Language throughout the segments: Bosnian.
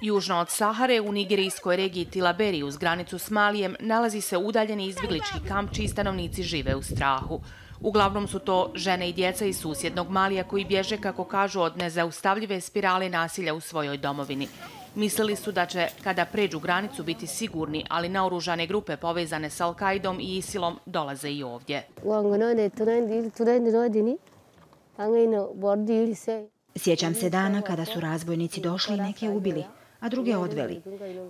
Južno od Sahare u nigerijskoj regiji Tilaberi uz granicu s Malijem nalazi se udaljeni izbjeglički kamp čiji stanovnici žive u strahu. Uglavnom su to žene i djeca iz susjednog Malija koji bježe, kako kažu, od nezaustavljive spirale nasilja u svojoj domovini. Mislili su da će, kada pređu granicu, biti sigurni, ali naoružane grupe povezane s Al-Qaidom i Isilom dolaze i ovdje. Sjećam se dana kada su razbojnici došli i neke ubili, a druge odveli.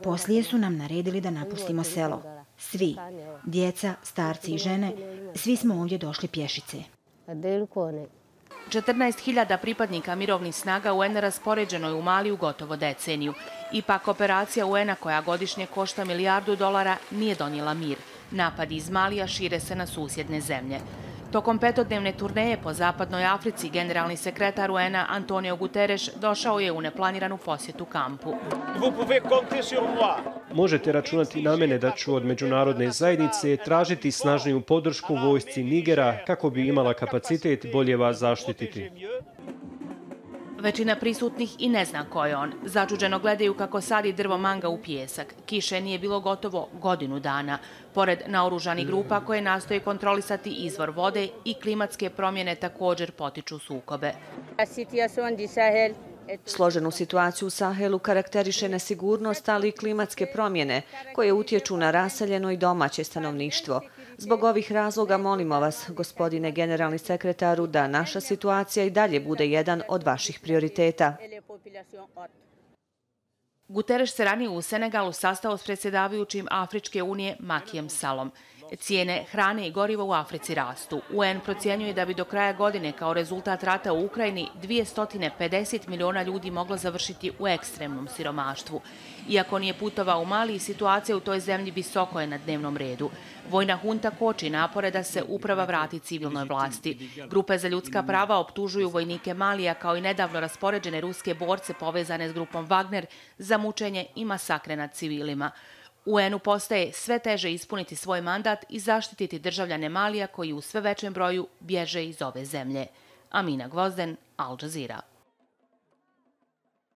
Poslije su nam naredili da napustimo selo. Svi, djeca, starci i žene, svi smo ovdje došli pješice. 14.000 pripadnika mirovnih snaga UN raspoređeno je u Maliju gotovo deceniju. Ipak operacija UN-a koja godišnje košta milijardu dolara nije donijela mir. Napadi iz Malija šire se na susjedne zemlje. Tokom petodnevne turneje po zapadnoj Africi, generalni sekretar UN-a Antonio Guterres došao je u neplaniranu posjetu kampu. Možete računati na mene da ću od međunarodne zajednice tražiti snažniju podršku vojsci Nigera kako bi imala kapacitet bolje vas zaštititi. Većina prisutnih i ne zna ko je on. Začuđeno gledaju kako sadi drvo manga u pjesak. Kiše nije bilo gotovo godinu dana. Pored naoružanih grupa koje nastoje kontrolisati izvor vode i klimatske promjene također potiču sukobe. Složenu situaciju u Sahelu karakteriše nesigurnost, ali i klimatske promjene koje utječu na raseljeno i domaće stanovništvo. Zbog ovih razloga molimo vas, gospodine generalni sekretaru, da naša situacija i dalje bude jedan od vaših prioriteta. Guterres se ranije u Senegalu sastao s predsjedavajućim Afričke unije Makijem Salom. Cijene hrane i goriva u Africi rastu. UN procjenjuje da bi do kraja godine kao rezultat rata u Ukrajini 250 miliona ljudi moglo završiti u ekstremnom siromaštvu. Iako nije putovao u Mali, situacija u toj zemlji visoko je na dnevnom redu. Vojna hunta koči napore da se uprava vrati civilnoj vlasti. Grupe za ljudska prava optužuju vojnike Malija kao i nedavno raspoređene ruske borce povezane s grupom Wagner za mučenje i masakre nad civilima. UN-u postaje sve teže ispuniti svoj mandat i zaštititi državljane Malija koji u sve većem broju bježe iz ove zemlje. Amina Gvozden, Al Jazeera.